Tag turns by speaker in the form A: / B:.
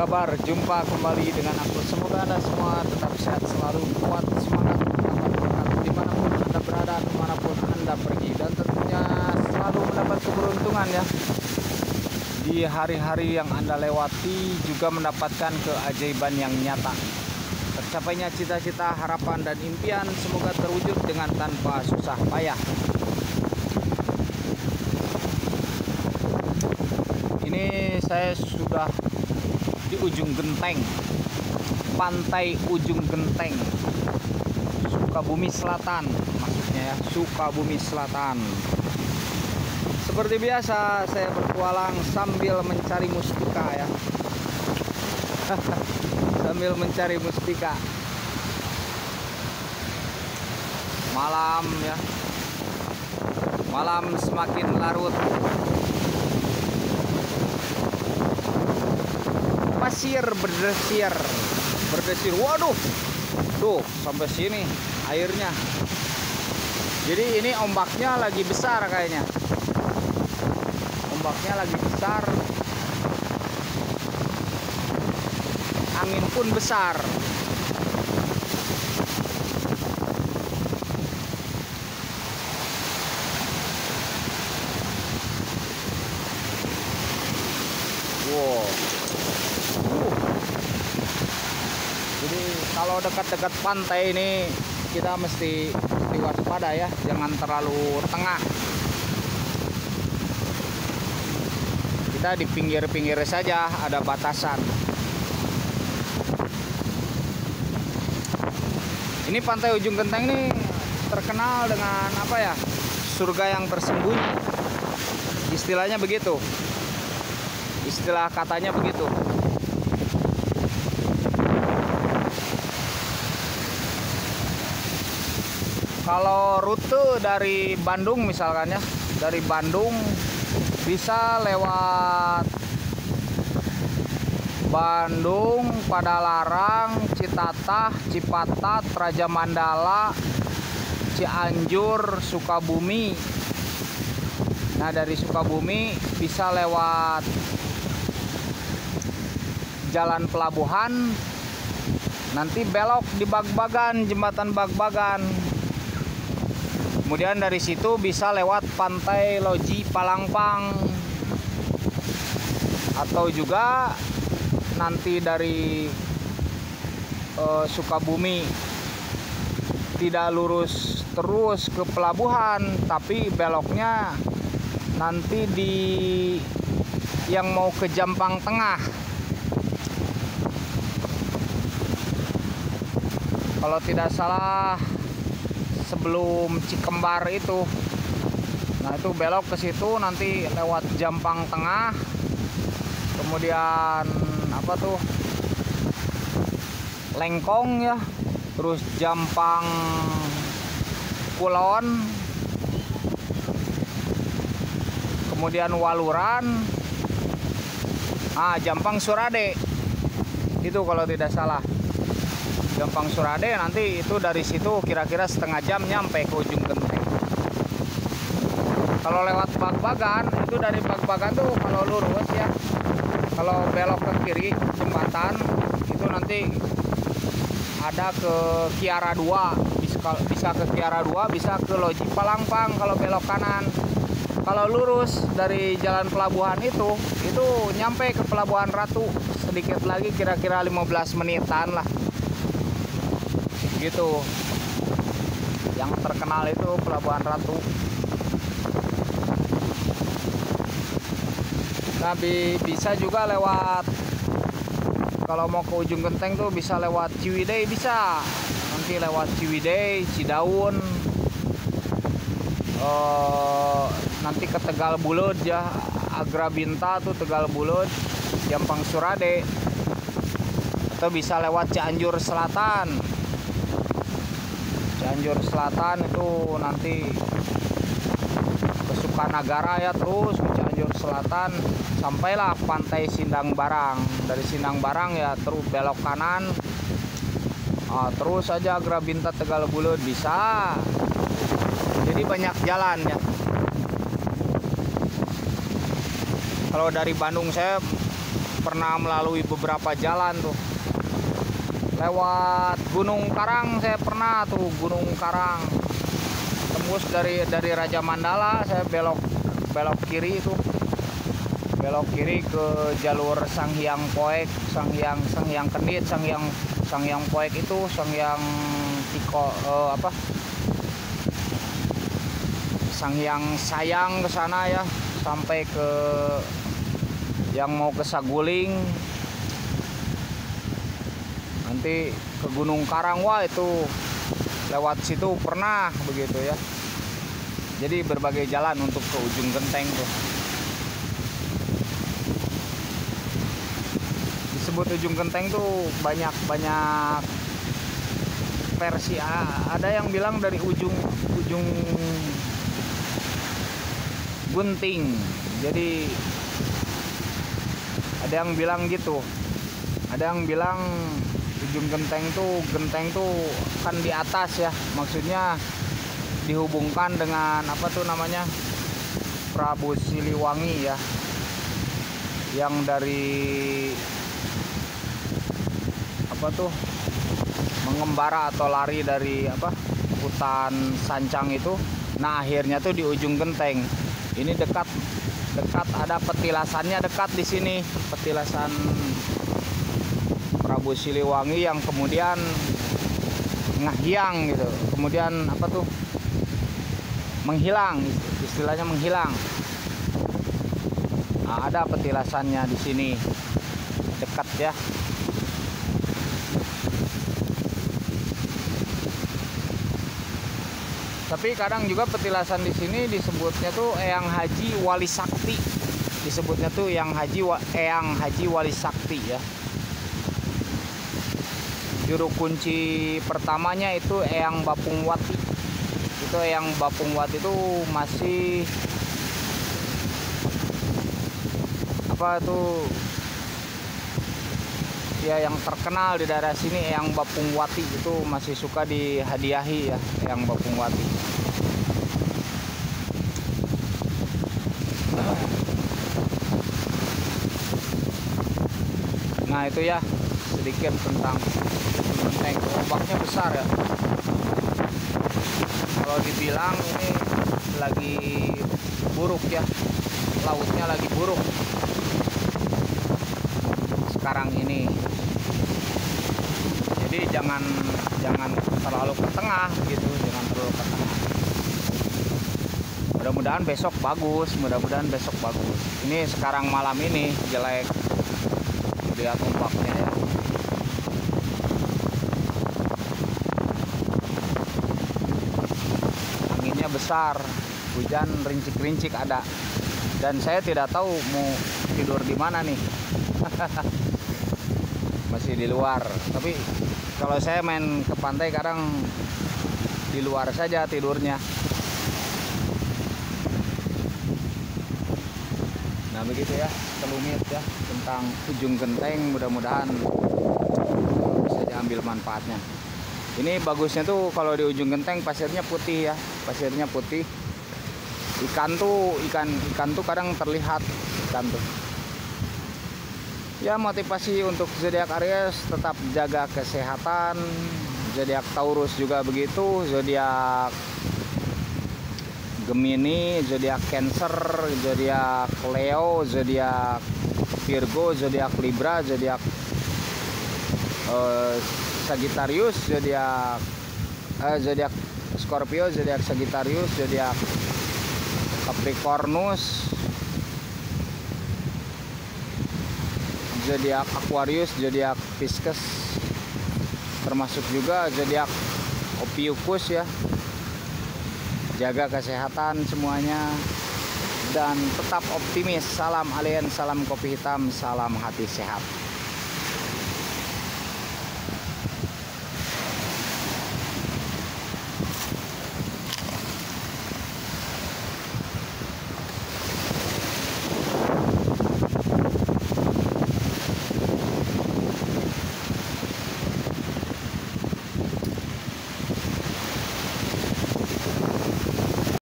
A: kabar? Jumpa kembali dengan aku. Semoga Anda semua tetap sehat selalu, kuat, semangat, di mana pun Anda berada, ke mana pun Anda pergi. Dan tentunya selalu mendapat keberuntungan ya. Di hari-hari yang Anda lewati juga mendapatkan keajaiban yang nyata. Tercapainya cita-cita, harapan, dan impian semoga terwujud dengan tanpa susah payah. Ini saya sudah ujung genteng. Pantai ujung genteng. Sukabumi Selatan maksudnya ya Sukabumi Selatan. Seperti biasa saya bertualang sambil mencari mustika ya. Sambil mencari mustika. Malam ya. Malam semakin larut pasir berdesir berdesir waduh. Tuh sampai sini airnya. Jadi ini ombaknya lagi besar kayaknya. Ombaknya lagi besar. Angin pun besar wow jadi kalau dekat-dekat pantai ini kita mesti diwaspada ya. Jangan terlalu tengah. Kita di pinggir-pinggir saja ada batasan. Ini pantai ujung genteng ini terkenal dengan apa ya? Surga yang tersembunyi. Istilahnya begitu. Istilah katanya begitu kalau rute dari Bandung misalkan ya dari Bandung bisa lewat Bandung, Padalarang, Citatah, Cipatat, Raja Mandala, Cianjur, Sukabumi. Nah, dari Sukabumi bisa lewat Jalan Pelabuhan. Nanti belok di Bagbagan, jembatan Bagbagan. Kemudian dari situ bisa lewat Pantai Loji Palangpang. Atau juga nanti dari uh, Sukabumi tidak lurus terus ke pelabuhan tapi beloknya nanti di yang mau ke Jampang Tengah kalau tidak salah sebelum Cikembar itu. Nah itu belok ke situ nanti lewat Jampang Tengah. Kemudian apa tuh? Lengkong ya. Terus Jampang Kulon. Kemudian Waluran. Ah Jampang Surade. Itu kalau tidak salah Jampang Surade nanti itu dari situ kira-kira setengah jam nyampe ke ujung genteng. Kalau lewat Bagbagan itu dari Bagbagan tuh kalau lurus ya. Kalau belok ke kiri jembatan itu nanti ada ke Kiara 2 bisa, bisa ke Kiara 2 bisa ke Loji Palangpang kalau belok kanan. Kalau lurus dari jalan pelabuhan itu itu nyampe ke Pelabuhan Ratu. Sedikit lagi kira-kira 15 menitan lah gitu. Yang terkenal itu Pelabuhan Ratu. Nah bisa juga lewat kalau mau ke ujung genteng tuh bisa lewat Ciwidey bisa. Nanti lewat Ciwidey Cidaun. Uh, nanti ke Tegal Bulut ya. Agrabinta tuh Tegal Bulut Jampang Surade. Atau bisa lewat Cianjur Selatan Cianjur Selatan itu nanti ke Sukanagara ya terus ke Cianjur Selatan sampailah pantai Sindang Barang. Dari Sindang Barang ya terus belok kanan. Nah, terus saja Grabinta Tegal Bulut bisa. Jadi banyak jalan ya. Kalau dari Bandung saya pernah melalui beberapa jalan tuh lewat Gunung Karang saya pernah tuh Gunung Karang. Tembus dari dari Raja Mandala saya belok belok kiri itu. Belok kiri ke jalur Sanghyang Poek Sanghyang Sanghyang Kendit Sanghyang Sanghyang Poek itu Sanghyang Tiko uh, apa? Sanghyang Sayang ke sana ya sampai ke yang mau ke Saguling nanti ke Gunung Karang wah itu lewat situ pernah begitu ya. Jadi berbagai jalan untuk ke ujung genteng tuh. Disebut ujung genteng tuh banyak banyak versi. Ada yang bilang dari ujung ujung gunting. Jadi ada yang bilang gitu. Ada yang bilang ujung genteng tuh genteng tuh kan di atas ya. Maksudnya dihubungkan dengan apa tuh namanya? Prabu Siliwangi ya. Yang dari apa tuh? Mengembara atau lari dari apa? Hutan sancang itu. Nah akhirnya tuh di ujung genteng. Ini dekat dekat ada petilasannya dekat di sini. Petilasan Prabu Siliwangi yang kemudian ngahiang gitu. Kemudian apa tuh? Menghilang istilahnya menghilang. Nah, ada petilasannya di sini. Dekat ya. Tapi kadang juga petilasan di sini disebutnya tuh Eyang Haji Wali Sakti disebutnya tuh yang Haji Eyang Haji Wali Sakti ya juru kunci pertamanya itu Eyang Bapungwati. Itu Eyang Bapungwati itu masih apa tuh ya yang terkenal di daerah sini yang Bapungwati. Itu masih suka dihadiahi ya yang Bapungwati. Nah itu ya sedikit tentang Menteng ombaknya besar ya. Kalau dibilang ini lagi buruk ya lautnya lagi buruk. Sekarang ini. Jadi jangan jangan terlalu ke tengah gitu jangan terlalu ke tengah. Mudah-mudahan besok bagus mudah-mudahan besok bagus. Ini sekarang malam ini jelek. Lihat ombaknya ya besar hujan rincik-rincik ada. Dan saya tidak tahu mau tidur di mana nih. Masih di luar. Tapi kalau saya main ke pantai kadang di luar saja tidurnya. Nah begitu ya kelumit ya tentang ujung genteng. Mudah-mudahan bisa diambil manfaatnya. Ini bagusnya tuh kalau di ujung genteng pasirnya putih ya pasirnya putih. Ikan tuh ikan ikan tuh kadang terlihat ikan tuh. Ya motivasi untuk zodiak Aries tetap jaga kesehatan. Zodiak Taurus juga begitu zodiak Gemini zodiak Cancer zodiak Leo zodiak Virgo zodiak Libra zodiak uh, Sagittarius zodiak uh, zodiak Scorpio zodiak Sagittarius zodiak Capricornus zodiak Aquarius, zodiak Pisces termasuk juga zodiak Ophiuchus ya. Jaga kesehatan semuanya dan tetap optimis. Salam alien, salam kopi hitam, salam hati sehat.